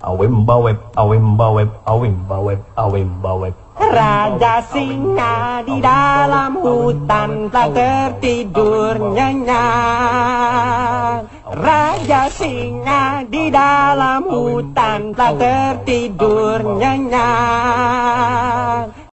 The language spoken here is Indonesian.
awim bawe awim bawe awim bawe awim bawe Raja singa di dalam hutan tak tertidur nyenyak. Raja singa di dalam hutan tak tertidur nyenyak.